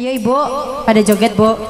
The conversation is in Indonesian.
Ayo ibu, pada joget bu.